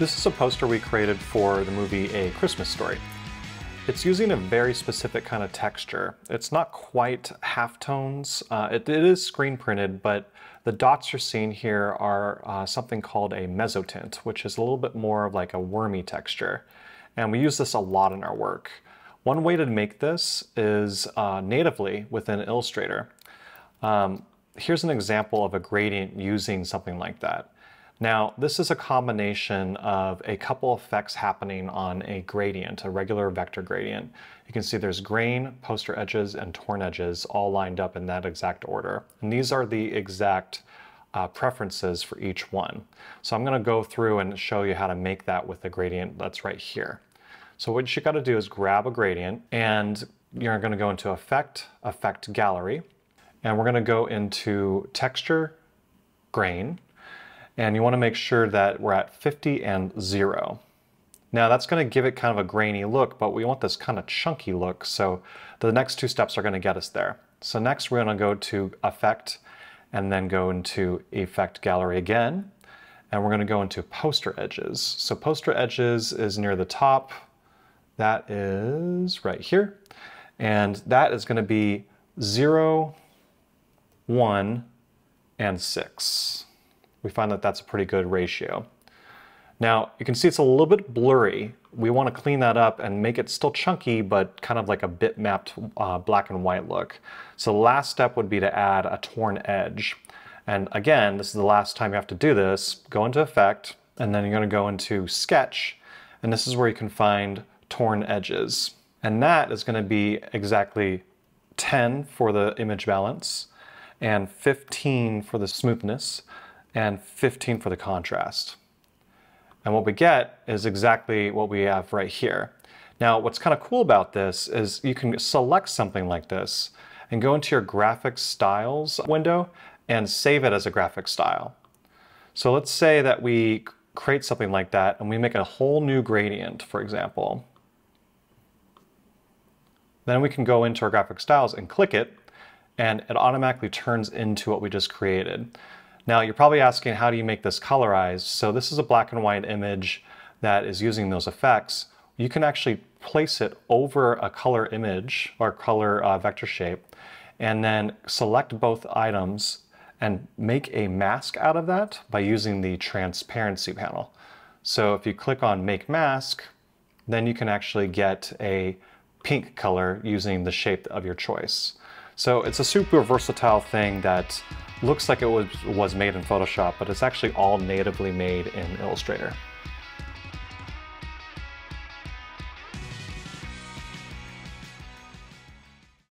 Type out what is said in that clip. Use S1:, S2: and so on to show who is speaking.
S1: This is a poster we created for the movie A Christmas Story. It's using a very specific kind of texture. It's not quite halftones. Uh, it, it is screen printed, but the dots you're seeing here are uh, something called a mezzotint, which is a little bit more of like a wormy texture. And we use this a lot in our work. One way to make this is uh, natively within Illustrator. Um, here's an example of a gradient using something like that. Now, this is a combination of a couple effects happening on a gradient, a regular vector gradient. You can see there's grain, poster edges, and torn edges all lined up in that exact order. And these are the exact uh, preferences for each one. So I'm gonna go through and show you how to make that with the gradient that's right here. So what you gotta do is grab a gradient and you're gonna go into Effect, Effect Gallery, and we're gonna go into Texture, Grain, and you want to make sure that we're at 50 and 0. Now that's going to give it kind of a grainy look, but we want this kind of chunky look, so the next two steps are going to get us there. So next we're going to go to Effect, and then go into Effect Gallery again, and we're going to go into Poster Edges. So Poster Edges is near the top, that is right here, and that is going to be 0, 1, and 6 we find that that's a pretty good ratio. Now, you can see it's a little bit blurry. We want to clean that up and make it still chunky, but kind of like a bitmapped uh, black and white look. So the last step would be to add a torn edge. And again, this is the last time you have to do this. Go into Effect, and then you're going to go into Sketch, and this is where you can find torn edges. And that is going to be exactly 10 for the image balance and 15 for the smoothness and 15 for the contrast. And what we get is exactly what we have right here. Now, what's kind of cool about this is you can select something like this and go into your graphic styles window and save it as a graphic style. So let's say that we create something like that and we make a whole new gradient, for example. Then we can go into our graphic styles and click it and it automatically turns into what we just created. Now you're probably asking how do you make this colorized? So this is a black and white image that is using those effects. You can actually place it over a color image or color uh, vector shape and then select both items and make a mask out of that by using the transparency panel. So if you click on make mask, then you can actually get a pink color using the shape of your choice. So it's a super versatile thing that looks like it was, was made in Photoshop, but it's actually all natively made in Illustrator.